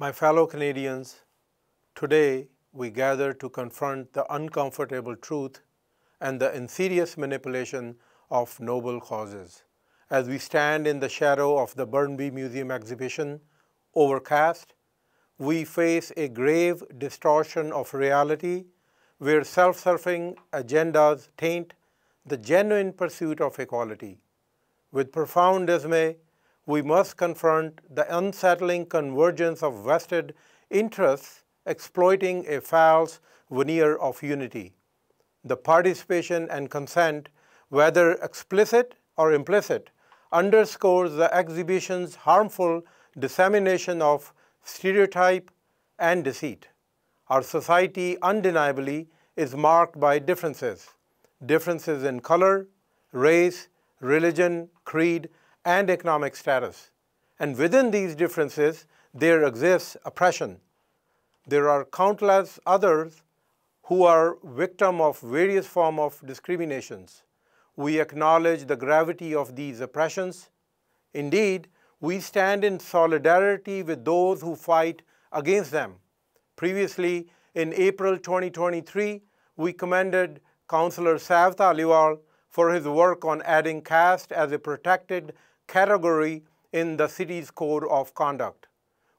My fellow Canadians, today we gather to confront the uncomfortable truth and the insidious manipulation of noble causes. As we stand in the shadow of the Burnaby Museum exhibition, Overcast, we face a grave distortion of reality where self serving agendas taint the genuine pursuit of equality. With profound dismay, we must confront the unsettling convergence of vested interests exploiting a false veneer of unity. The participation and consent, whether explicit or implicit, underscores the exhibition's harmful dissemination of stereotype and deceit. Our society undeniably is marked by differences differences in color, race, religion, creed, and economic status. And within these differences, there exists oppression. There are countless others who are victim of various form of discriminations. We acknowledge the gravity of these oppressions. Indeed, we stand in solidarity with those who fight against them. Previously, in April 2023, we commended Councillor Sav Dhaliwal for his work on adding caste as a protected category in the city's code of conduct.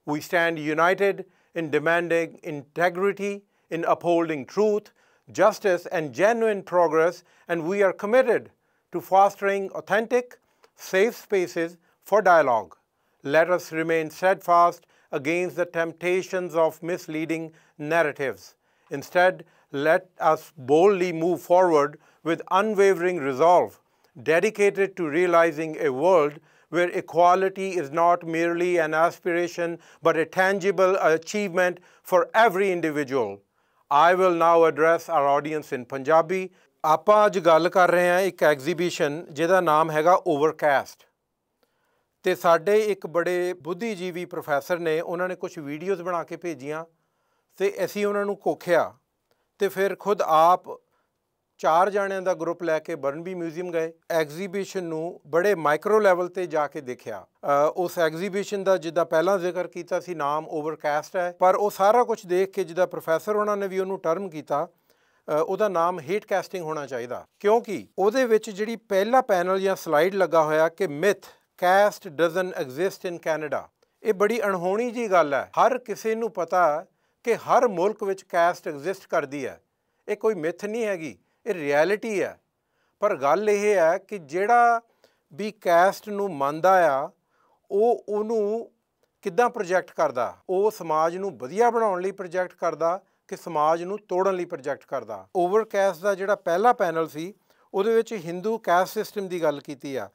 We stand united in demanding integrity, in upholding truth, justice, and genuine progress, and we are committed to fostering authentic, safe spaces for dialogue. Let us remain steadfast against the temptations of misleading narratives. Instead, let us boldly move forward with unwavering resolve, dedicated to realizing a world where equality is not merely an aspiration but a tangible achievement for every individual. I will now address our audience in Punjabi. ਆਪਾਂ ਅੱਜ ਗੱਲ ਕਰ ਰਹੇ ਹਾਂ ਇੱਕ exhibition ਜਿਹਦਾ ਨਾਮ ਹੈਗਾ ਓਵਰਕਾਸਟ ਤੇ ਸਾਡੇ ਇੱਕ ਬੜੇ ਬੁੱਧੀਜੀਵੀ ਪ੍ਰੋਫੈਸਰ ਨੇ ਉਹਨਾਂ ਨੇ ਕੁਝ ਵੀਡੀਓਜ਼ ਬਣਾ ਕੇ ਭੇਜੀਆਂ ਤੇ ਅਸੀਂ ਉਹਨਾਂ ਨੂੰ ਕੋਖਿਆ ਤੇ ਫਿਰ ਖੁਦ ਆਪ ਚਾਰ ਜਾਣਿਆਂ ਦਾ ਗਰੁੱਪ ਲੈ ਕੇ ਬਰਨਬੀ ਮਿਊਜ਼ੀਅਮ ਗਏ। ਐਗਜ਼ੀਬਿਸ਼ਨ ਨੂੰ ਬੜੇ ਮਾਈਕਰੋ ਲੈਵਲ ਤੇ ਜਾ ਕੇ ਦੇਖਿਆ। ਉਸ ਐਗਜ਼ੀਬਿਸ਼ਨ ਦਾ ਜਿੱਦਾਂ ਪਹਿਲਾਂ ਜ਼ਿਕਰ ਕੀਤਾ ਸੀ, ਨਾਮ ਓਵਰਕਾਸਟ ਹੈ। ਪਰ ਉਹ ਸਾਰਾ ਕੁਝ ਦੇਖ ਕੇ ਜਿੱਦਾਂ ਪ੍ਰੋਫੈਸਰ ਉਹਨਾਂ ਨੇ ਵੀ ਉਹਨੂੰ ਟਰਮ ਕੀਤਾ ਉਹਦਾ ਨਾਮ ਹੀਟ ਕਾਸਟਿੰਗ ਹੋਣਾ ਚਾਹੀਦਾ। ਕਿਉਂਕਿ ਉਹਦੇ ਵਿੱਚ ਜਿਹੜੀ ਪਹਿਲਾ ਪੈਨਲ ਜਾਂ ਸਲਾਈਡ ਲੱਗਾ ਹੋਇਆ ਕਿ myth, caste doesn't exist in Canada, ਇਹ ਬੜੀ ਅਣਹੋਣੀ ਜੀ ਗੱਲ ਹੈ। ਹਰ ਕਿਸੇ ਨੂੰ ਪਤਾ ਕਿ ਹਰ ਮੁਲਕ ਵਿੱਚ ਕਾਸਟ ਐਗਜ਼ਿਸਟ ਕਰਦੀ ਹੈ। ਇਹ ਕੋਈ ਮਿਥ ਨਹੀਂ ਹੈਗੀ। ਇਹ ਰਿਐਲਿਟੀ ਹੈ। ਪਰ ਗੱਲ ਇਹ ਹੈ ਕਿ ਜਿਹੜਾ ਵੀ ਕੈਸਟ ਨੂੰ ਮੰਨਦਾ ਆ, ਉਹ ਉਹਨੂੰ ਕਿੱਦਾਂ ਪ੍ਰੋਜੈਕਟ ਕਰਦਾ? ਉਹ ਸਮਾਜ ਨੂੰ ਵਧੀਆ ਬਣਾਉਣ ਲਈ ਪ੍ਰੋਜੈਕਟ ਕਰਦਾ ਕਿ ਸਮਾਜ ਨੂੰ ਤੋੜਨ ਲਈ ਪ੍ਰੋਜੈਕਟ ਕਰਦਾ? ਓਵਰਕਾਸਟ ਦਾ ਜਿਹੜਾ ਪਹਿਲਾ ਪੈਨਲ ਸੀ, ਉਹਦੇ ਵਿੱਚ ਹਿੰਦੂ ਕਾਸਟ ਸਿਸਟਮ ਦੀ ਗੱਲ ਕੀਤੀ ਆ।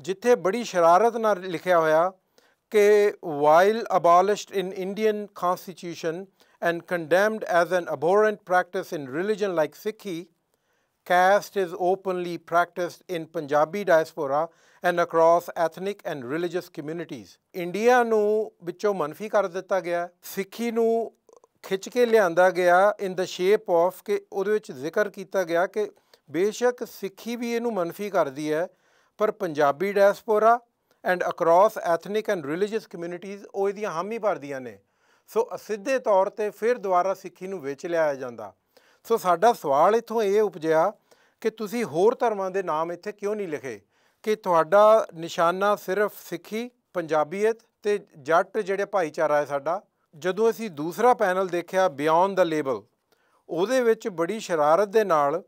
ਜਿੱਥੇ ਬੜੀ ਸ਼ਰਾਰਤ ਨਾਲ ਲਿਖਿਆ ਹੋਇਆ ਕਿ while abolished in Indian constitution and condemned as an aberrant practice in religion like Sikhi caste is openly practiced in Punjabi diaspora and across ethnic and religious communities. India ਨੂੰ ਵਿੱਚੋਂ ਮਨਫੀ ਕਰ ਦਿੱਤਾ ਗਿਆ ਸਿੱਖੀ ਨੂੰ ਖਿੱਚ ਕੇ ਲਿਆਂਦਾ ਗਿਆ ਇਨ ਦਾ ਸ਼ੇਪ ਆਫ ਕਿ ਉਹਦੇ ਵਿੱਚ ਜ਼ਿਕਰ ਕੀਤਾ ਗਿਆ ਕਿ ਬੇਸ਼ੱਕ ਸਿੱਖੀ ਵੀ ਇਹਨੂੰ ਮਨਫੀ ਕਰਦੀ ਹੈ, ਪਰ Punjabi diaspora and across ethnic and religious communities ਉਹ ਇਹਦੀਆਂ ਹਾਮੀ ਭਰਦੀਆਂ ਨੇ। ਸੋ ਅਸਿੱਧੇ ਤੌਰ ਤੇ ਫਿਰ ਦੁਬਾਰਾ ਸਿੱਖੀ ਨੂੰ ਵੇਚ ਲਿਆਇਆ ਜਾਂਦਾ। ਸੋ ਸਾਡਾ ਸਵਾਲ ਇੱਥੋਂ ਇਹ ਉਪਜਿਆ ਕਿ ਤੁਸੀਂ ਹੋਰ ਧਰਮਾਂ ਦੇ ਨਾਮ ਇੱਥੇ ਕਿਉਂ ਨਹੀਂ ਲਿਖੇ? ਕਿ ਤੁਹਾਡਾ ਨਿਸ਼ਾਨਾ ਸਿਰਫ ਸਿੱਖੀ, ਪੰਜਾਬੀਅਤ ਤੇ ਜੱਟ ਜਿਹੜੇ ਭਾਈਚਾਰਾ ਹੈ ਸਾਡਾ, ਜਦੋਂ ਅਸੀਂ ਦੂਸਰਾ ਪੈਨਲ ਦੇਖਿਆ ਬਿਯੋਂਡ ਦਾ ਲੇਬਲ ਉਹਦੇ ਵਿੱਚ ਬੜੀ ਸ਼ਰਾਰਤ ਦੇ ਨਾਲ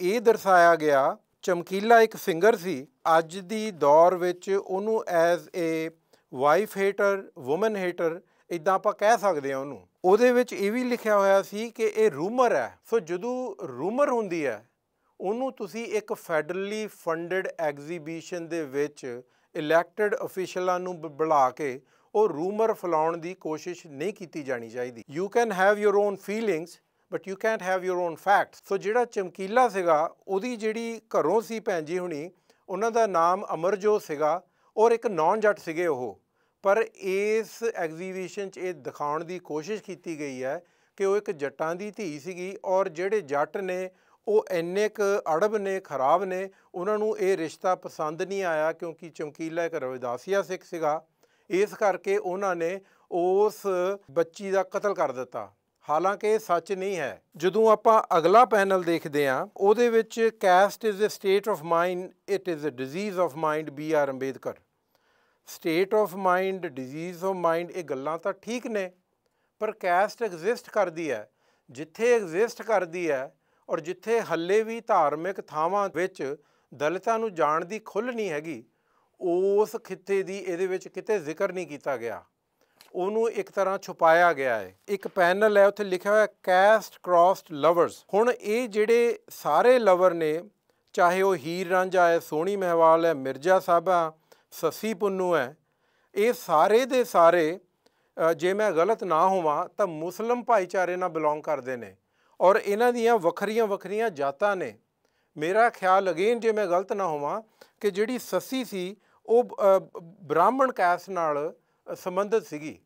ਇਹ ਦਰਸਾਇਆ ਗਿਆ, ਚਮਕੀਲਾ ਇੱਕ ਸਿੰਗਰ ਸੀ, ਅੱਜ ਦੀ ਦੌਰ ਵਿੱਚ ਉਹਨੂੰ as a wife hater woman hater ਇਦਾਂ ਆਪਾਂ ਕਹਿ ਸਕਦੇ ਹਾਂ ਉਹਨੂੰ। ਉਹਦੇ ਵਿੱਚ ਇਹ ਵੀ ਲਿਖਿਆ ਹੋਇਆ ਸੀ ਕਿ ਇਹ ਰੂਮਰ ਹੈ। ਸੋ ਜਦੋਂ ਰੂਮਰ ਹੁੰਦੀ ਹੈ, ਉਹਨੂੰ ਤੁਸੀਂ ਇੱਕ ਫੈਡਰਲੀ ਫੰਡਡ ਐਗਜ਼ੀਬਿਸ਼ਨ ਦੇ ਵਿੱਚ ਇਲੈਕਟਿਡ ਅਫੀਸ਼ੀਅਲਾਂ ਨੂੰ ਬੁਲਾ ਕੇ ਉਹ ਰੂਮਰ ਫਲਾਉਣ ਦੀ ਕੋਸ਼ਿਸ਼ ਨਹੀਂ ਕੀਤੀ ਜਾਣੀ ਚਾਹੀਦੀ। You can have your own feelings but you can't have your own facts so ਜਿਹੜਾ ਚਮਕੀਲਾ ਸੀਗਾ, ਉਹਦੀ ਜਿਹੜੀ ਘਰੋਂ ਸੀ ਭੈਣ ਜੀ ਹੁਣੀ, ਉਹਨਾਂ ਦਾ ਨਾਮ ਅਮਰਜੋਤ ਸੀਗਾ ਔਰ ਇੱਕ ਨੌਨ ਜੱਟ ਸੀਗੇ ਉਹ। ਪਰ ਇਸ ਐਗਜ਼ੀਬਿਸ਼ਨ 'ਚ ਇਹ ਦਿਖਾਉਣ ਦੀ ਕੋਸ਼ਿਸ਼ ਕੀਤੀ ਗਈ ਹੈ ਕਿ ਉਹ ਇੱਕ ਜੱਟਾਂ ਦੀ ਧੀ ਸੀਗੀ ਔਰ ਜਿਹੜੇ ਜੱਟ ਨੇ, ਉਹ ਇੰਨੇ ਕ ਅੜਬ ਨੇ, ਖਰਾਬ ਨੇ, ਉਹਨਾਂ ਨੂੰ ਇਹ ਰਿਸ਼ਤਾ ਪਸੰਦ ਨਹੀਂ ਆਇਆ ਕਿਉਂਕਿ ਚਮਕੀਲਾ ਇੱਕ ਰਵਿਦਾਸੀਆ ਸਿੱਖ ਸੀਗਾ। ਇਸ ਕਰਕੇ ਉਹਨਾਂ ਨੇ ਉਸ ਬੱਚੀ ਦਾ ਕਤਲ ਕਰ ਦਿੱਤਾ। ਹਾਲਾਂਕਿ ਇਹ ਸੱਚ ਨਹੀਂ ਹੈ। ਜਦੋਂ ਆਪਾਂ ਅਗਲਾ ਪੈਨਲ ਦੇਖਦੇ ਹਾਂ, ਉਹਦੇ ਵਿੱਚ caste is a state of mind it is a disease of mind B R Ambedkar. State of mind disease of mind ਇਹ ਗੱਲਾਂ ਤਾਂ ਠੀਕ ਨੇ, ਪਰ ਕੈਸਟ ਐਗਜ਼ਿਸਟ ਕਰਦੀ ਹੈ, ਜਿੱਥੇ ਐਗਜ਼ਿਸਟ ਕਰਦੀ ਹੈ ਔਰ ਜਿੱਥੇ ਹੱਲੇ ਵੀ ਧਾਰਮਿਕ ਥਾਵਾਂ ਵਿੱਚ ਦਲਿਤਾਂ ਨੂੰ ਜਾਣ ਦੀ ਖੁੱਲ੍ਹ ਨਹੀਂ ਹੈਗੀ, ਉਸ ਖਿੱਤੇ ਦੀ ਇਹਦੇ ਵਿੱਚ ਕਿਤੇ ਜ਼ਿਕਰ ਨਹੀਂ ਕੀਤਾ ਗਿਆ। ਉਹਨੂੰ ਇੱਕ ਤਰ੍ਹਾਂ ਛੁਪਾਇਆ ਗਿਆ ਹੈ। ਇੱਕ ਪੈਨਲ ਹੈ, ਉੱਥੇ ਲਿਖਿਆ ਹੋਇਆ ਕੈਸਟ ਕ੍ਰਾਸਡ ਲਵਰਸ ਹੁਣ ਇਹ ਜਿਹੜੇ ਸਾਰੇ ਲਵਰ ਨੇ, ਚਾਹੇ ਉਹ ਹੀਰ ਰਾਂਝਾ ਹੈ, ਸੋਹਣੀ ਮਹਿਵਾਲ ਹੈ, ਮਿਰਜ਼ਾ ਸਾਹਿਬਾ ਸੱਸੀ ਪੁੰਨੂ ਹੈ ਇਹ ਸਾਰੇ ਦੇ ਸਾਰੇ ਜੇ ਮੈਂ ਗਲਤ ਨਾ ਹੋਵਾਂ, ਤਾਂ ਮੁਸਲਮ ਭਾਈਚਾਰੇ ਨਾਲ ਬਿਲੋਂਗ ਕਰਦੇ ਨੇ ਔਰ ਇਹਨਾਂ ਦੀਆਂ ਵੱਖਰੀਆਂ ਵੱਖਰੀਆਂ ਜਾਤਾਂ ਨੇ। ਮੇਰਾ ਖਿਆਲ ਅਗੇਨ ਜੇ ਮੈਂ ਗਲਤ ਨਾ ਹੋਵਾਂ, ਕਿ ਜਿਹੜੀ ਸੱਸੀ ਸੀ, ਉਹ ਬ੍ਰਾਹਮਣ ਕੈਸ ਨਾਲ ਸੰਬੰਧਿਤ ਸੀਗੀ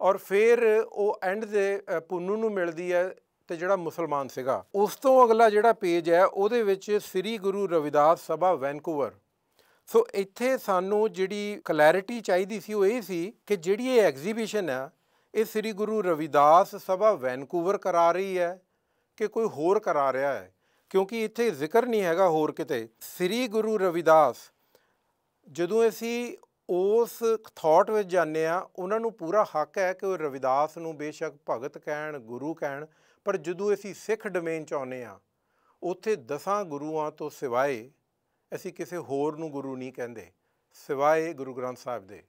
ਔਰ ਫਿਰ ਉਹ ਐਂਡ ਦੇ ਪੁੰਨੂ ਨੂੰ ਮਿਲਦੀ ਹੈ ਤੇ ਜਿਹੜਾ ਮੁਸਲਮਾਨ ਸੀਗਾ। ਉਸ ਤੋਂ ਅਗਲਾ ਜਿਹੜਾ ਪੇਜ ਹੈ ਉਹਦੇ ਵਿੱਚ ਸ੍ਰੀ ਗੁਰੂ ਰਵਿਦਾਸ ਸਭਾ, ਵੈਨਕੂਵਰ। ਸੋ ਇੱਥੇ ਸਾਨੂੰ ਜਿਹੜੀ ਕਲੈਰਿਟੀ ਚਾਹੀਦੀ ਸੀ ਉਹ ਇਹ ਸੀ ਕਿ ਜਿਹੜੀ ਇਹ ਐਗਜ਼ੀਬਿਸ਼ਨ ਹੈ ਇਹ ਸ੍ਰੀ ਗੁਰੂ ਰਵਿਦਾਸ ਸਭਾ ਵੈਨਕੂਵਰ ਕਰਾ ਰਹੀ ਹੈ ਕਿ ਕੋਈ ਹੋਰ ਕਰਾ ਰਿਹਾ ਹੈ? ਕਿਉਂਕਿ ਇੱਥੇ ਜ਼ਿਕਰ ਨਹੀਂ ਹੈਗਾ ਹੋਰ ਕਿਤੇ। ਸ੍ਰੀ ਗੁਰੂ ਰਵਿਦਾਸ, ਜਦੋਂ ਅਸੀਂ ਉਸ ਥਾਟ ਵਿੱਚ ਜਾਂਦੇ ਆ ਉਹਨਾਂ ਨੂੰ ਪੂਰਾ ਹੱਕ ਹੈ ਕਿ ਉਹ ਰਵਿਦਾਸ ਨੂੰ ਬੇਸ਼ੱਕ ਭਗਤ ਕਹਿਣ, ਗੁਰੂ ਕਹਿਣ, ਪਰ ਜਦੋਂ ਅਸੀਂ ਸਿੱਖ ਡੋਮੇਨ ਚ ਆਉਨੇ ਆ ਉੱਥੇ ਦਸਾਂ ਗੁਰੂਆਂ ਤੋਂ ਸਿਵਾਏ ਅਸੀਂ ਕਿਸੇ ਹੋਰ ਨੂੰ ਗੁਰੂ ਨਹੀਂ ਕਹਿੰਦੇ, ਸਿਵਾਏ ਗੁਰੂ ਗ੍ਰੰਥ ਸਾਹਿਬ ਦੇ।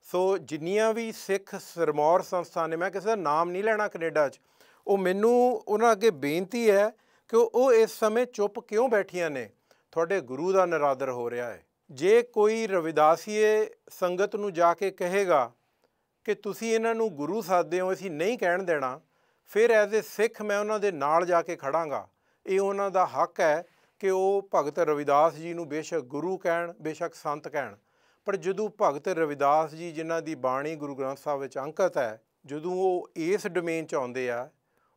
ਸੋ ਜਿੰਨੀਆਂ ਵੀ ਸਿੱਖ ਸਰਮੌਰ ਸੰਸਥਾ ਨੇ, ਮੈਂ ਕਿਸੇ ਦਾ ਨਾਮ ਨਹੀਂ ਲੈਣਾ ਕੈਨੇਡਾ 'ਚ, ਉਹ ਮੈਨੂੰ ਉਹਨਾਂ ਅੱਗੇ ਬੇਨਤੀ ਹੈ ਕਿ ਉਹ ਇਸ ਸਮੇਂ ਚੁੱਪ ਕਿਉਂ ਬੈਠੀਆਂ ਨੇ? ਤੁਹਾਡੇ ਗੁਰੂ ਦਾ ਨਰਾਦਰ ਹੋ ਰਿਹਾ ਹੈ। ਜੇ ਕੋਈ ਰਵਿਦਾਸੀਏ ਸੰਗਤ ਨੂੰ ਜਾ ਕੇ ਕਹੇਗਾ ਕਿ ਤੁਸੀਂ ਇਹਨਾਂ ਨੂੰ ਗੁਰੂ ਸਾਧਦੇ ਹੋ, ਅਸੀਂ ਨਹੀਂ ਕਹਿਣ ਦੇਣਾ, ਫਿਰ ਐਜ਼ ਅ ਸਿੱਖ ਮੈਂ ਉਹਨਾਂ ਦੇ ਨਾਲ ਜਾ ਕੇ ਖੜਾਂਗਾ। ਇਹ ਉਹਨਾਂ ਦਾ ਹੱਕ ਹੈ ਕਿ ਉਹ ਭਗਤ ਰਵਿਦਾਸ ਜੀ ਨੂੰ ਬੇਸ਼ੱਕ ਗੁਰੂ ਕਹਿਣ, ਬੇਸ਼ੱਕ ਸੰਤ ਕਹਿਣ। ਪਰ ਜਦੋਂ ਭਗਤ ਰਵਿਦਾਸ ਜੀ ਜਿਨ੍ਹਾਂ ਦੀ ਬਾਣੀ ਗੁਰੂ ਗ੍ਰੰਥ ਸਾਹਿਬ ਵਿੱਚ ਅੰਕਿਤ ਹੈ, ਜਦੋਂ ਉਹ ਇਸ ਡੋਮੇਨ 'ਚ ਆਉਂਦੇ ਆ,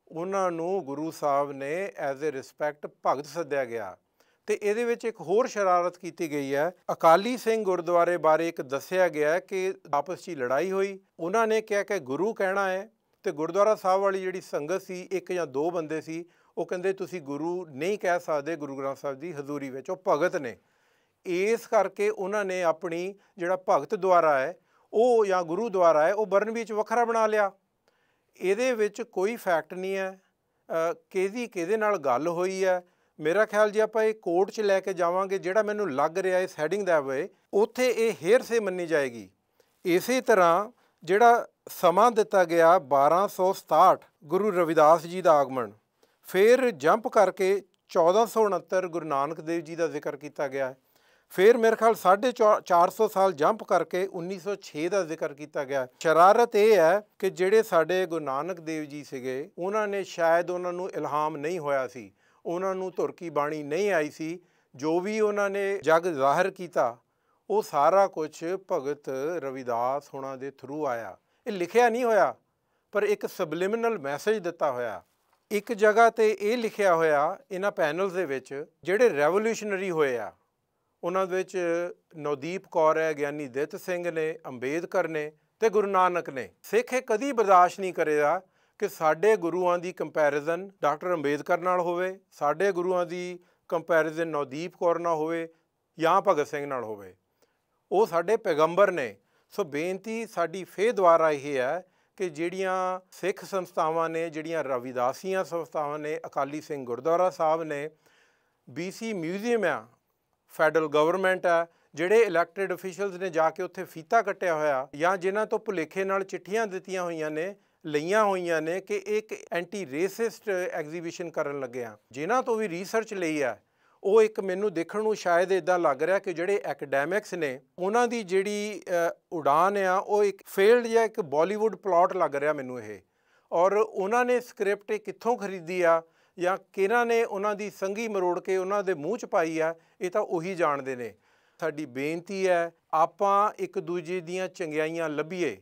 ਉਹਨਾਂ ਨੂੰ ਗੁਰੂ ਸਾਹਿਬ ਨੇ ਐਜ਼ ਅ ਰਿਸਪੈਕਟ ਭਗਤ ਸੱਦਿਆ ਗਿਆ। ਤੇ ਇਹਦੇ ਵਿੱਚ ਇੱਕ ਹੋਰ ਸ਼ਰਾਰਤ ਕੀਤੀ ਗਈ ਹੈ। ਅਕਾਲੀ ਸਿੰਘ ਗੁਰਦੁਆਰੇ ਬਾਰੇ ਇੱਕ ਦੱਸਿਆ ਗਿਆ ਕਿ ਆਪਸ 'ਚ ਲੜਾਈ ਹੋਈ। ਉਹਨਾਂ ਨੇ ਕਿਹਾ ਕਿ ਗੁਰੂ ਕਹਿਣਾ ਹੈ ਤੇ ਗੁਰਦੁਆਰਾ ਸਾਹਿਬ ਵਾਲੀ ਜਿਹੜੀ ਸੰਗਤ ਸੀ, ਇੱਕ ਜਾਂ ਦੋ ਬੰਦੇ ਸੀ ਉਹ ਕਹਿੰਦੇ ਤੁਸੀਂ ਗੁਰੂ ਨਹੀਂ ਕਹਿ ਸਕਦੇ ਗੁਰੂ ਗ੍ਰੰਥ ਸਾਹਿਬ ਦੀ ਹਜ਼ੂਰੀ ਵਿੱਚ, ਉਹ ਭਗਤ ਨੇ। ਇਸ ਕਰਕੇ ਉਹਨਾਂ ਨੇ ਆਪਣੀ ਜਿਹੜਾ ਭਗਤ ਦੁਆਰਾ ਹੈ, ਉਹ ਜਾਂ ਗੁਰੂ ਦੁਆਰਾ ਹੈ, ਉਹ ਬਰਨ ਵਿੱਚ ਵੱਖਰਾ ਬਣਾ ਲਿਆ। ਇਹਦੇ ਵਿੱਚ ਕੋਈ ਫੈਕਟ ਨਹੀਂ ਹੈ ਕਿਹਦੀ ਕਿਹਦੇ ਨਾਲ ਗੱਲ ਹੋਈ ਹੈ। ਮੇਰਾ ਖਿਆਲ ਜੇ ਆਪਾਂ ਇਹ ਕੋਰਟ 'ਚ ਲੈ ਕੇ ਜਾਵਾਂਗੇ, ਜਿਹੜਾ ਮੈਨੂੰ ਲੱਗ ਰਿਹਾ ਇਸ ਹੈਡਿੰਗ ਦਾ ਵੇ, ਉੱਥੇ ਇਹ ਹੇਰ ਸੇ ਮੰਨੀ ਜਾਏਗੀ। ਇਸੇ ਤਰ੍ਹਾਂ ਜਿਹੜਾ ਸਮਾਂ ਦਿੱਤਾ ਗਿਆ 1267 ਗੁਰੂ ਰਵਿਦਾਸ ਜੀ ਦਾ ਆਗਮਨ। ਫਿਰ ਜੰਪ ਕਰਕੇ 1469 ਗੁਰੂ ਨਾਨਕ ਦੇਵ ਜੀ ਦਾ ਜ਼ਿਕਰ ਕੀਤਾ ਗਿਆ ਹੈ। ਫਿਰ ਮੇਰੇ ਖਿਆਲ 450 ਸਾਲ ਜੰਪ ਕਰਕੇ 1906 ਦਾ ਜ਼ਿਕਰ ਕੀਤਾ ਗਿਆ ਸ਼ਰਾਰਤ ਇਹ ਹੈ ਕਿ ਜਿਹੜੇ ਸਾਡੇ ਗੁਰੂ ਨਾਨਕ ਦੇਵ ਜੀ ਸੀਗੇ, ਉਹਨਾਂ ਨੇ ਸ਼ਾਇਦ ਉਹਨਾਂ ਨੂੰ ਇਲਹਾਮ ਨਹੀਂ ਹੋਇਆ ਸੀ। ਉਹਨਾਂ ਨੂੰ ਤੁਰਕੀ ਬਾਣੀ ਨਹੀਂ ਆਈ ਸੀ। ਜੋ ਵੀ ਉਹਨਾਂ ਨੇ ਜਗ ਜ਼ਾਹਰ ਕੀਤਾ, ਉਹ ਸਾਰਾ ਕੁਝ ਭਗਤ ਰਵਿਦਾਸ ਹੋਣਾ ਦੇ ਥਰੂ ਆਇਆ। ਇਹ ਲਿਖਿਆ ਨਹੀਂ ਹੋਇਆ, ਪਰ ਇੱਕ ਸਬਲਿਮਿਨਲ ਮੈਸੇਜ ਦਿੱਤਾ ਹੋਇਆ। ਇੱਕ ਜਗ੍ਹਾ ਤੇ ਇਹ ਲਿਖਿਆ ਹੋਇਆ ਇਹਨਾਂ ਪੈਨਲਸ ਦੇ ਵਿੱਚ ਜਿਹੜੇ ਰੈਵੋਲੂਸ਼ਨਰੀ ਹੋਏ ਆ, ਉਹਨਾਂ ਦੇ ਵਿੱਚ ਨਵਦੀਪ ਕੌਰ ਹੈ, ਗਿਆਨੀ ਦਿੱਤ ਸਿੰਘ ਨੇ, ਅੰਬੇਦਕਰ ਨੇ ਤੇ ਗੁਰੂ ਨਾਨਕ ਨੇ। ਸਿੱਖ ਇਹ ਕਦੀ ਬਰਦਾਸ਼ਤ ਨਹੀਂ ਕਰੇਗਾ ਕਿ ਸਾਡੇ ਗੁਰੂਆਂ ਦੀ ਕੰਪੈਰੀਜ਼ਨ ਡਾਕਟਰ ਅੰਬੇਦਕਰ ਨਾਲ ਹੋਵੇ, ਸਾਡੇ ਗੁਰੂਆਂ ਦੀ ਕੰਪੈਰੀਜ਼ਨ ਨਵਦੀਪ ਕੌਰ ਨਾਲ ਹੋਵੇ ਜਾਂ ਭਗਤ ਸਿੰਘ ਨਾਲ ਹੋਵੇ। ਉਹ ਸਾਡੇ ਪੈਗੰਬਰ ਨੇ। ਸੋ ਬੇਨਤੀ ਸਾਡੀ ਫੇਰ ਦੁਆਰਾ ਇਹ ਹੈ ਕਿ ਜਿਹੜੀਆਂ ਸਿੱਖ ਸੰਸਥਾਵਾਂ ਨੇ, ਜਿਹੜੀਆਂ ਰਵਿਦਾਸੀਆਂ ਸੰਸਥਾਵਾਂ ਨੇ, ਅਕਾਲੀ ਸਿੰਘ ਗੁਰਦੁਆਰਾ ਸਾਹਿਬ ਨੇ ਬੀਸੀ ਮਿਊਜ਼ੀਅਮ ਆ ਫੈਡਰਲ ਗਵਰਨਮੈਂਟ ਆ, ਜਿਹੜੇ ਇਲੈਕਟਿਡ ਅਫੀਸ਼ੀਅਲਸ ਨੇ ਜਾ ਕੇ ਉੱਥੇ ਫੀਤਾ ਕੱਟਿਆ ਹੋਇਆ ਜਾਂ ਜਿਨ੍ਹਾਂ ਤੋਂ ਭੁਲੇਖੇ ਨਾਲ ਚਿੱਠੀਆਂ ਦਿੱਤੀਆਂ ਹੋਈਆਂ ਨੇ, ਲਈਆਂ ਹੋਈਆਂ ਨੇ ਕਿ ਇੱਕ ਐਂਟੀ ਰੇਸਿਸਟ ਐਗਜ਼ੀਬਿਸ਼ਨ ਕਰਨ ਲੱਗੇ ਆ। ਜਿਨ੍ਹਾਂ ਤੋਂ ਵੀ ਰਿਸਰਚ ਲਈ ਆ ਉਹ ਇੱਕ ਮੈਨੂੰ ਦੇਖਣ ਨੂੰ ਸ਼ਾਇਦ ਇਦਾਂ ਲੱਗ ਰਿਹਾ ਕਿ ਜਿਹੜੇ ਐਕੈਡੈਮਿਕਸ ਨੇ, ਉਹਨਾਂ ਦੀ ਜਿਹੜੀ ਉਡਾਨ ਆ, ਉਹ ਇੱਕ ਫੇਲਡ ਜਾਂ ਇੱਕ ਬਾਲੀਵੁੱਡ ਪਲਾਟ ਲੱਗ ਰਿਹਾ ਮੈਨੂੰ ਇਹ। ਔਰ ਉਹਨਾਂ ਨੇ ਸਕ੍ਰਿਪਟ ਕਿੱਥੋਂ ਖਰੀਦੀ ਆ, ਜਾਂ ਕਿਹਨਾਂ ਨੇ ਉਹਨਾਂ ਦੀ ਸੰਗੀ ਮਰੋੜ ਕੇ ਉਹਨਾਂ ਦੇ ਮੂੰਹ 'ਚ ਪਾਈ ਆ, ਇਹ ਤਾਂ ਉਹੀ ਜਾਣਦੇ ਨੇ। ਸਾਡੀ ਬੇਨਤੀ ਹੈ, ਆਪਾਂ ਇੱਕ ਦੂਜੇ ਦੀਆਂ ਚੰਗਿਆਈਆਂ ਲੱਭੀਏ।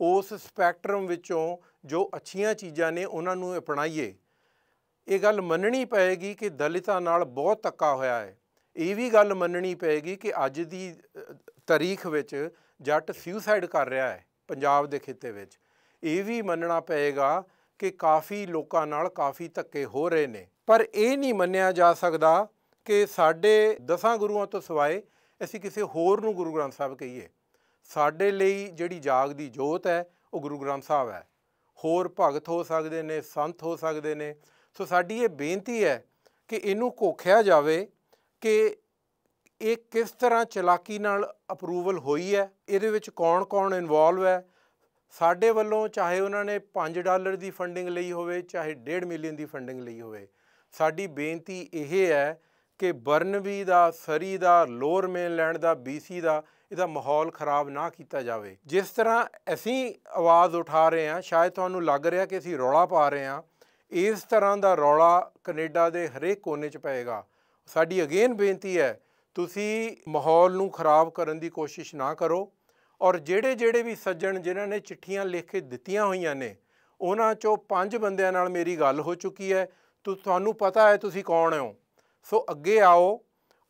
ਉਸ ਸਪੈਕਟਰਮ ਵਿੱਚੋਂ ਜੋ ਅੱਛੀਆਂ ਚੀਜ਼ਾਂ ਨੇ, ਉਹਨਾਂ ਨੂੰ ਅਪਣਾਈਏ। ਇਹ ਗੱਲ ਮੰਨਣੀ ਪਏਗੀ ਕਿ ਦਲਿਤਾਂ ਨਾਲ ਬਹੁਤ ਤੱਕਾ ਹੋਇਆ ਹੈ। ਇਹ ਵੀ ਗੱਲ ਮੰਨਣੀ ਪਏਗੀ ਕਿ ਅੱਜ ਦੀ ਤਾਰੀਖ ਵਿੱਚ ਜੱਟ ਸੁਸਾਈਡ ਕਰ ਰਿਹਾ ਹੈ ਪੰਜਾਬ ਦੇ ਖਿੱਤੇ ਵਿੱਚ। ਇਹ ਵੀ ਮੰਨਣਾ ਪਏਗਾ ਕਿ ਕਾਫੀ ਲੋਕਾਂ ਨਾਲ ਕਾਫੀ ਧੱਕੇ ਹੋ ਰਹੇ ਨੇ। ਪਰ ਇਹ ਨਹੀਂ ਮੰਨਿਆ ਜਾ ਸਕਦਾ ਕਿ ਸਾਡੇ ਦਸਾਂ ਗੁਰੂਆਂ ਤੋਂ ਸਿਵਾਏ ਅਸੀਂ ਕਿਸੇ ਹੋਰ ਨੂੰ ਗੁਰੂ ਗ੍ਰੰਥ ਸਾਹਿਬ ਕਹੀਏ। ਸਾਡੇ ਲਈ ਜਿਹੜੀ ਜਾਗ ਦੀ ਜੋਤ ਹੈ, ਉਹ ਗੁਰੂ ਗ੍ਰੰਥ ਸਾਹਿਬ ਹੈ। ਹੋਰ ਭਗਤ ਹੋ ਸਕਦੇ ਨੇ, ਸੰਤ ਹੋ ਸਕਦੇ ਨੇ ਸੋ ਸਾਡੀ ਇਹ ਬੇਨਤੀ ਹੈ ਕਿ ਇਹਨੂੰ ਕੋਖਿਆ ਜਾਵੇ ਕਿ ਇਹ ਕਿਸ ਤਰ੍ਹਾਂ ਚਲਾਕੀ ਨਾਲ ਅਪਰੂਵਲ ਹੋਈ ਹੈ, ਇਹਦੇ ਵਿੱਚ ਕੌਣ-ਕੌਣ ਇਨਵੋਲਵ ਹੈ? ਸਾਡੇ ਵੱਲੋਂ ਚਾਹੇ ਉਹਨਾਂ ਨੇ 5 ਡਾਲਰ ਦੀ ਫੰਡਿੰਗ ਲਈ ਹੋਵੇ, ਚਾਹੇ 1.5 ਮਿਲੀਅਨ ਦੀ ਫੰਡਿੰਗ ਲਈ ਹੋਵੇ, ਸਾਡੀ ਬੇਨਤੀ ਇਹ ਹੈ ਕਿ ਬਰਨਵੀ ਦਾ, ਸਰੀ ਦਾ, ਲੋਅਰ ਮੇਨਲੈਂਡ ਦਾ ਬੀਸੀ ਦਾ ਇਹਦਾ ਮਾਹੌਲ ਖਰਾਬ ਨਾ ਕੀਤਾ ਜਾਵੇ। ਜਿਸ ਤਰ੍ਹਾਂ ਅਸੀਂ ਆਵਾਜ਼ ਉਠਾ ਰਹੇ ਹਾਂ, ਸ਼ਾਇਦ ਤੁਹਾਨੂੰ ਲੱਗ ਰਿਹਾ ਕਿ ਅਸੀਂ ਰੌਲਾ ਪਾ ਰਹੇ ਹਾਂ ਇਸ ਤਰ੍ਹਾਂ ਦਾ ਰੌਲਾ ਕੈਨੇਡਾ ਦੇ ਹਰੇਕ ਕੋਨੇ 'ਚ ਪਏਗਾ। ਸਾਡੀ ਅਗੇਨ ਬੇਨਤੀ ਹੈ, ਤੁਸੀਂ ਮਾਹੌਲ ਨੂੰ ਖਰਾਬ ਕਰਨ ਦੀ ਕੋਸ਼ਿਸ਼ ਨਾ ਕਰੋ ਔਰ ਜਿਹੜੇ ਜਿਹੜੇ ਵੀ ਸੱਜਣ ਜਿਨ੍ਹਾਂ ਨੇ ਚਿੱਠੀਆਂ ਲਿਖ ਕੇ ਦਿੱਤੀਆਂ ਹੋਈਆਂ ਨੇ, ਉਹਨਾਂ 'ਚੋਂ ਪੰਜ ਬੰਦਿਆਂ ਨਾਲ ਮੇਰੀ ਗੱਲ ਹੋ ਚੁੱਕੀ ਹੈ। ਤੋ, ਤੁਹਾਨੂੰ ਪਤਾ ਹੈ ਤੁਸੀਂ ਕੌਣ ਹੋ। ਸੋ ਅੱਗੇ ਆਓ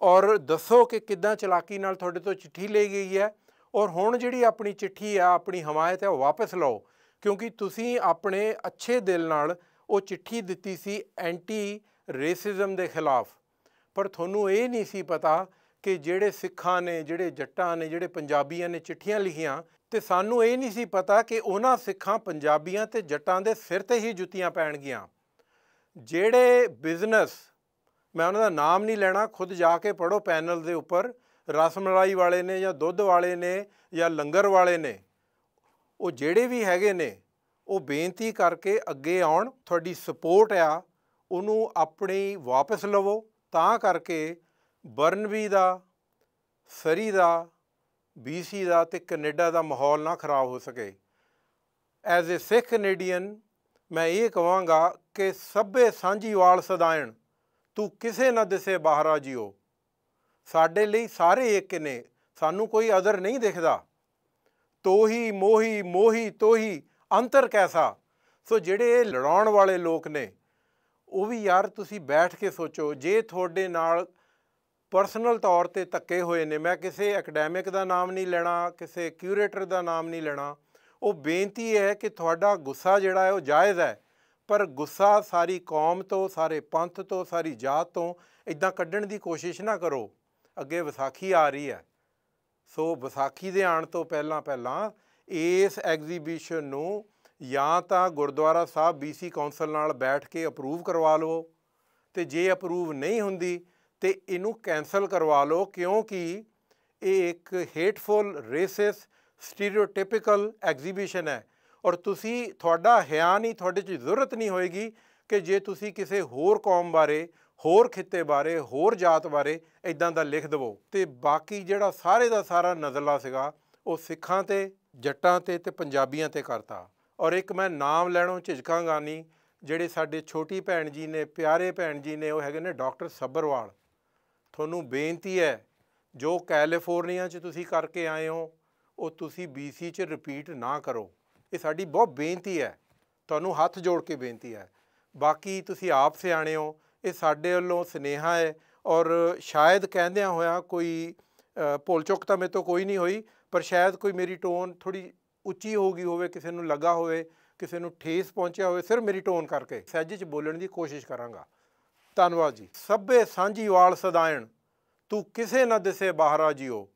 ਔਰ ਦੱਸੋ ਕਿ ਕਿੱਦਾਂ ਚਲਾਕੀ ਨਾਲ ਤੁਹਾਡੇ ਤੋਂ ਚਿੱਠੀ ਲਈ ਗਈ ਹੈ ਔਰ ਹੁਣ ਜਿਹੜੀ ਆਪਣੀ ਚਿੱਠੀ ਆ, ਆਪਣੀ ਹਮਾਇਤ ਹੈ ਉਹ ਵਾਪਸ ਲਓ, ਕਿਉਂਕਿ ਤੁਸੀਂ ਆਪਣੇ ਅੱਛੇ ਦਿਲ ਨਾਲ ਉਹ ਚਿੱਠੀ ਦਿੱਤੀ ਸੀ ਐਂਟੀ ਰੇਸਿਜ਼ਮ ਦੇ ਖਿਲਾਫ। ਪਰ ਤੁਹਾਨੂੰ ਇਹ ਨਹੀਂ ਸੀ ਪਤਾ ਕਿ ਜਿਹੜੇ ਸਿੱਖਾਂ ਨੇ, ਜਿਹੜੇ ਜੱਟਾਂ ਨੇ, ਜਿਹੜੇ ਪੰਜਾਬੀਆਂ ਨੇ ਚਿੱਠੀਆਂ ਲਿਖੀਆਂ, ਤੇ ਸਾਨੂੰ ਇਹ ਨਹੀਂ ਸੀ ਪਤਾ ਕਿ ਉਹਨਾਂ ਸਿੱਖਾਂ ਪੰਜਾਬੀਆਂ ਤੇ ਜੱਟਾਂ ਦੇ ਸਿਰ ਤੇ ਹੀ ਜੁੱਤੀਆਂ ਪੈਣਗੀਆਂ। ਜਿਹੜੇ ਬਿਜ਼ਨਸ, ਮੈਂ ਉਹਨਾਂ ਦਾ ਨਾਮ ਨਹੀਂ ਲੈਣਾ, ਖੁਦ ਜਾ ਕੇ ਪੜੋ ਪੈਨਲ ਦੇ ਉੱਪਰ ਰਸਮਲਾਈ ਵਾਲੇ ਨੇ ਜਾਂ ਦੁੱਧ ਵਾਲੇ ਨੇ ਜਾਂ ਲੰਗਰ ਵਾਲੇ ਨੇ, ਉਹ ਜਿਹੜੇ ਵੀ ਹੈਗੇ ਨੇ ਉਹ ਬੇਨਤੀ ਕਰਕੇ ਅੱਗੇ ਆਉਣ, ਤੁਹਾਡੀ ਸਪੋਰਟ ਆ, ਉਹਨੂੰ ਆਪਣੀ ਵਾਪਸ ਲਵੋ। ਤਾਂ ਕਰਕੇ ਬਰਨਵੀ ਦਾ, ਸਰੀ ਦਾ ਬੀਸੀ ਦਾ ਤੇ ਕੈਨੇਡਾ ਦਾ ਮਾਹੌਲ ਨਾ ਖਰਾਬ ਹੋ ਸਕੇ। ਐਜ਼ ਅ ਸਿੱਖ ਕੈਨੇਡੀਅਨ ਮੈਂ ਇਹ ਕਹਾਂਗਾ ਕਿ ਸਭੇ ਸਾਂਝੀ ਵਾਲ ਸਦਾਇਣ, ਤੂੰ ਕਿਸੇ ਨਾ ਦਿਸੇ ਬਾਹਰਾ ਜਿਓ। ਸਾਡੇ ਲਈ ਸਾਰੇ ਇੱਕ ਨੇ, ਸਾਨੂੰ ਕੋਈ ਅਦਰ ਨਹੀਂ ਦਿਖਦਾ। ਤੋਹੀ ਮੋਹੀ ਮੋਹੀ ਤੋਹੀ ਅੰਤਰ ਕੈਸਾ? ਸੋ ਜਿਹੜੇ ਲੜਾਉਣ ਵਾਲੇ ਲੋਕ ਨੇ, ਉਹ ਵੀ ਯਾਰ ਤੁਸੀਂ ਬੈਠ ਕੇ ਸੋਚੋ, ਜੇ ਤੁਹਾਡੇ ਨਾਲ ਪਰਸਨਲ ਤੌਰ ਤੇ ਧੱਕੇ ਹੋਏ ਨੇ, ਮੈਂ ਕਿਸੇ ਅਕੈਡੈਮਿਕ ਦਾ ਨਾਮ ਨਹੀਂ ਲੈਣਾ, ਕਿਸੇ ਕਿਊਰੇਟਰ ਦਾ ਨਾਮ ਨਹੀਂ ਲੈਣਾ, ਉਹ ਬੇਨਤੀ ਹੈ ਕਿ ਤੁਹਾਡਾ ਗੁੱਸਾ ਜਿਹੜਾ ਹੈ ਉਹ ਜਾਇਜ਼ ਹੈ, ਪਰ ਗੁੱਸਾ ਸਾਰੀ ਕੌਮ ਤੋਂ, ਸਾਰੇ ਪੰਥ ਤੋਂ, ਸਾਰੀ ਜਾਤ ਤੋਂ ਇਦਾਂ ਕੱਢਣ ਦੀ ਕੋਸ਼ਿਸ਼ ਨਾ ਕਰੋ, ਅੱਗੇ ਵਿਸਾਖੀ ਆ ਰਹੀ ਹੈ। ਸੋ ਵਿਸਾਖੀ ਦੇ ਆਉਣ ਤੋਂ ਪਹਿਲਾਂ ਪਹਿਲਾਂ ਇਸ ਐਗਜ਼ੀਬਿਸ਼ਨ ਨੂੰ ਜਾਂ ਤਾਂ ਗੁਰਦੁਆਰਾ ਸਾਹਿਬ ਬੀਸੀ ਕੌਂਸਲ ਨਾਲ ਬੈਠ ਕੇ ਅਪਰੂਵ ਕਰਵਾ ਲਓ ਤੇ ਜੇ ਅਪਰੂਵ ਨਹੀਂ ਹੁੰਦੀ ਤੇ ਇਹਨੂੰ ਕੈਨਸਲ ਕਰਵਾ ਲਓ ਕਿਉਂਕਿ ਇਹ ਇੱਕ ਹੇਟਫੁਲ ਰੇਸਿਸ ਸਟੀਰੀਓਟਿਪੀਕਲ ਐਗਜ਼ੀਬਿਸ਼ਨ ਹੈ ਔਰ ਤੁਸੀਂ, ਤੁਹਾਡਾ ਹਿਆ ਨਹੀਂ, ਤੁਹਾਡੇ 'ਚ ਜ਼ਰੂਰਤ ਨਹੀਂ ਹੋਏਗੀ ਕਿ ਜੇ ਤੁਸੀਂ ਕਿਸੇ ਹੋਰ ਕੌਮ ਬਾਰੇ, ਹੋਰ ਖਿੱਤੇ ਬਾਰੇ, ਹੋਰ ਜਾਤ ਬਾਰੇ ਇਦਾਂ ਦਾ ਲਿਖ ਦਵੋ ਤੇ ਬਾਕੀ ਜਿਹੜਾ ਸਾਰੇ ਦਾ ਸਾਰਾ ਨਜ਼ਲਾ ਸੀਗਾ ਉਹ ਸਿੱਖਾਂ ਤੇ ਜੱਟਾਂ ਤੇ ਤੇ ਪੰਜਾਬੀਆਂ ਤੇ ਕਰਤਾ। ਔਰ ਇੱਕ ਮੈਂ ਨਾਮ ਲੈਣੋਂ ਝਿਜਕਾਂਗਾ ਨਹੀਂ, ਜਿਹੜੇ ਸਾਡੇ ਛੋਟੀ ਭੈਣ ਜੀ ਨੇ, ਪਿਆਰੇ ਭੈਣ ਜੀ ਨੇ, ਉਹ ਹੈਗੇ ਨੇ ਡਾਕਟਰ ਸੱਬਰਵਾਲ ਤੁਹਾਨੂੰ ਬੇਨਤੀ ਹੈ, ਜੋ ਕੈਲੀਫੋਰਨੀਆ 'ਚ ਤੁਸੀਂ ਕਰਕੇ ਆਏ ਹੋ, ਉਹ ਤੁਸੀਂ ਬੀਸੀ 'ਚ ਰਿਪੀਟ ਨਾ ਕਰੋ। ਇਹ ਸਾਡੀ ਬਹੁਤ ਬੇਨਤੀ ਹੈ। ਤੁਹਾਨੂੰ ਹੱਥ ਜੋੜ ਕੇ ਬੇਨਤੀ ਹੈ। ਬਾਕੀ ਤੁਸੀਂ ਆਪ ਸਿਆਣੇ ਹੋ, ਇਹ ਸਾਡੇ ਵੱਲੋਂ ਸਨੇਹਾ ਹੈ। ਔਰ ਸ਼ਾਇਦ ਕਹਿੰਦਿਆਂ ਹੋਇਆ ਕੋਈ ਭੁੱਲ ਚੁੱਕ ਤਾਂ ਮੇਰੇ ਤੋਂ ਕੋਈ ਨਹੀਂ ਹੋਈ। ਪਰ ਸ਼ਾਇਦ ਕੋਈ ਮੇਰੀ ਟੋਨ ਥੋੜੀ ਉੱਚੀ ਹੋ ਗਈ ਹੋਵੇ, ਕਿਸੇ ਨੂੰ ਲੱਗਾ ਹੋਵੇ, ਕਿਸੇ ਨੂੰ ਠੇਸ ਪਹੁੰਚਿਆ ਹੋਵੇ ਸਿਰ ਮੇਰੀ ਟੋਨ ਕਰਕੇ ਸਹਿਜ 'ਚ ਬੋਲਣ ਦੀ ਕੋਸ਼ਿਸ਼ ਕਰਾਂਗਾ। ਧੰਨਵਾਦ ਜੀ। ਸਭੇ ਸਾਂਝੀ ਵਾਲ ਸਦਾਇਣ, ਤੂੰ ਕਿਸੇ ਨਾ ਦਿਸੇ ਬਾਹਰਾ ਜਿਓ।